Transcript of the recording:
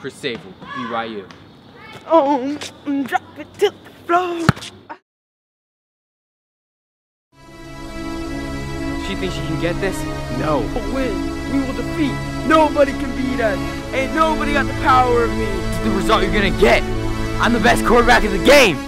Chris Savold, BYU. Oh, drop it to the floor. She thinks she can get this? No. We'll. We will defeat. Nobody can beat us. Ain't nobody got the power of me. It's the result you're gonna get. I'm the best quarterback in the game.